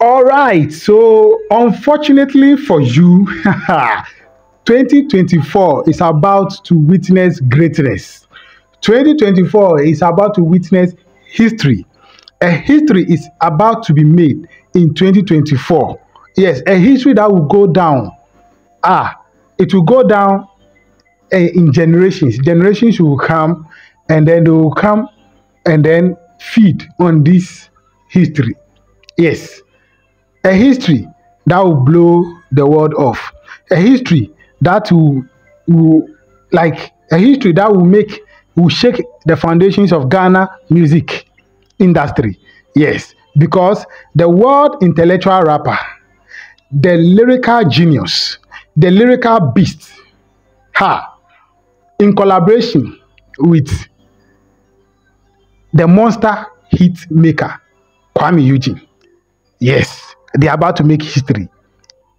All right. So, unfortunately for you, 2024 is about to witness greatness. 2024 is about to witness history. A history is about to be made in 2024. Yes, a history that will go down. Ah, it will go down uh, in generations. Generations will come and then they will come and then feed on this history. Yes, a history that will blow the world off. A history that will, will like a history that will make will shake the foundations of Ghana music industry. Yes, because the world intellectual rapper, the lyrical genius, the lyrical beast, ha, in collaboration with the monster hit maker, Kuami Eugene. Yes, they're about to make history.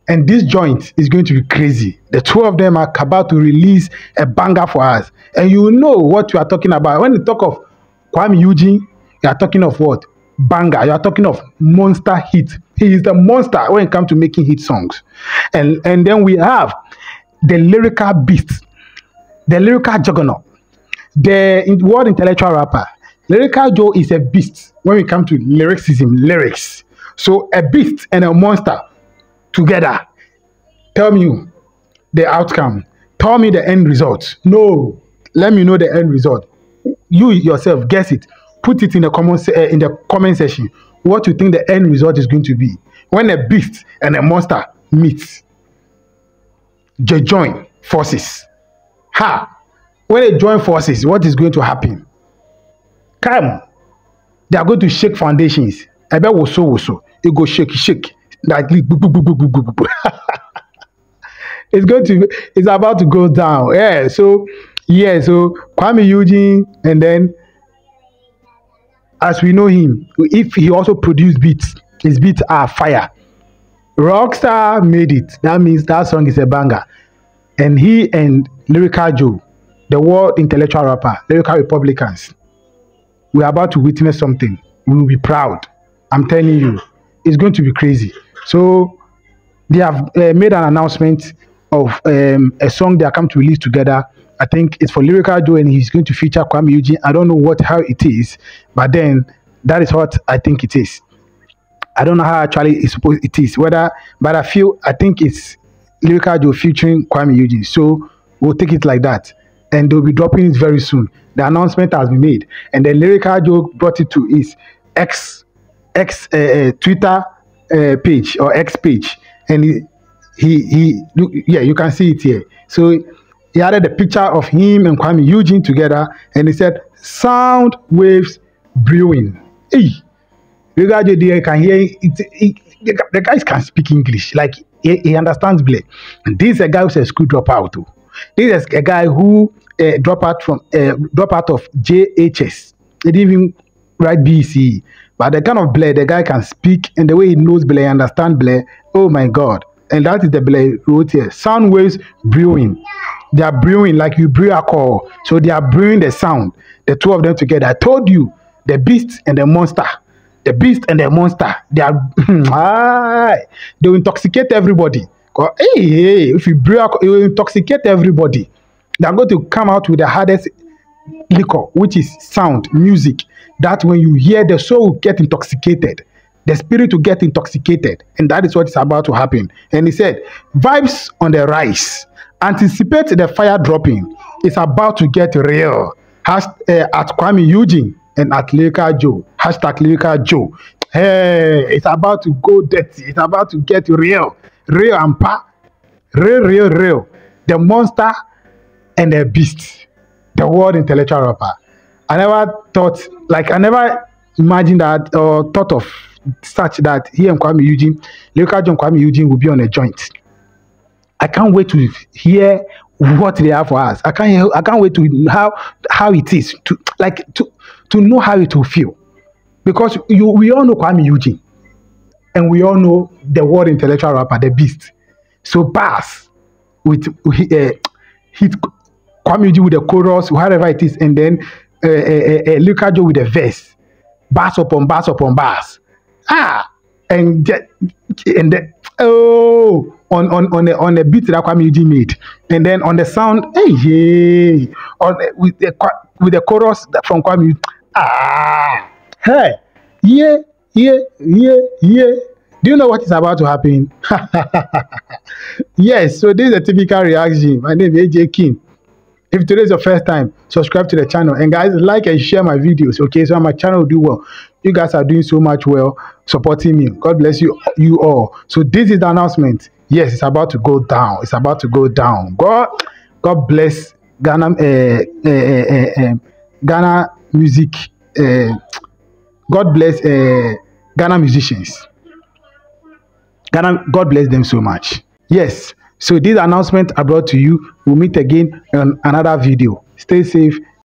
And this joint is going to be crazy. The two of them are about to release a banger for us. And you know what you are talking about. When you talk of Kuami Eugene, you are talking of what? Banger. You are talking of monster hit. He is the monster when it comes to making hit songs. And and then we have the lyrical beast, the lyrical juggernaut, the world intellectual rapper. Lyrical Joe is a beast when we come to lyricism, lyrics. So a beast and a monster together. Tell me the outcome. Tell me the end result. No, let me know the end result. You yourself guess it. Put it in the comment uh, in the comment section. What you think the end result is going to be when a beast and a monster meet. They join forces. Ha! When they join forces, what is going to happen? Come, they are going to shake foundations. I bet was It go shake, shake. Like it's going to it's about to go down. Yeah so yeah so kuami eugene and then as we know him if he also produced beats his beats are fire. Rockstar made it. That means that song is a banger. And he and lyrical joe the world intellectual rapper lyrical republicans we're about to witness something. We will be proud. I'm telling you it's going to be crazy so they have uh, made an announcement of um, a song they are coming to release together. I think it's for Lyrical Joe and he's going to feature Kuami Eugene. I don't know what how it is, but then that is what I think it is. I don't know how actually it's supposed it is. Whether, but I feel I think it's Lyrical Joe featuring Kuami Eugene. So we'll take it like that, and they'll be dropping it very soon. The announcement has been made, and then Lyrical Joe brought it to his X X uh, Twitter uh, page or X page, and he, he he yeah you can see it here. So he added a picture of him and Kuami Eugene together, and he said sound waves brewing. Hey, you guys can hear it, the, guys can speak English like he, he understands Blair. And this is a guy who's a school dropout. Too. This is a guy who uh, drop out from uh, drop out of JHS. He didn't even write BC. But the kind of Blair the guy can speak and the way he knows Blair, understand Blair, oh my God. And that is the Blair wrote here. Sound waves brewing. They are brewing like you brew alcohol. So they are brewing the sound. The two of them together. I told you, the beast and the monster. The beast and the monster. They are they will intoxicate everybody. Hey, hey, if you brew alcohol, it will intoxicate everybody. They are going to come out with the hardest liquor, which is sound, music, that when you hear the soul get intoxicated, the spirit will get intoxicated, and that is what is about to happen. And he said, Vibes on the rise. Anticipate the fire dropping. It's about to get real. Has, uh, at Kwame Eugene and at Lyrical Joe. Hashtag Lyrical Joe. Hey, it's about to go dirty. It's about to get real. Real and pa. Real, real, real. The monster and the beast the world intellectual rapper. I never thought, like, I never imagined that or thought of such that he and Kuami Eugene, Lyrical John Kuami Eugene will be on a joint. I can't wait to hear what they have for us. I can't I can't wait to how how it is to like to to know how it will feel. Because you we all know Kuami Eugene and we all know the world intellectual rapper, the beast. So pass with uh, hit Kuami with the chorus, whatever it is, and then uh, uh, uh, Luka Joe with the verse, bass upon bass upon bass. Ah, and just, and the, oh on on on a on a beat that Kuami made, and then on the sound, hey yeah, on with the with the chorus from Kuami, ah, hey, yeah, yeah, yeah, yeah. Do you know what is about to happen? yes, so this is a Tipikal reaction. My name is AJ King. If today is your first time, subscribe to the channel. And guys, like and share my videos, okay? So my channel do well. You guys are doing so much well supporting me. God bless you, you all. So this is the announcement. Yes, it's about to go down. It's about to go down. God, God bless Ghana, uh, uh, uh, Ghana music. Uh, God bless uh, Ghana musicians. Ghana, God bless them so much. Yes. So these announcements are brought to you. We'll meet again on another video. Stay safe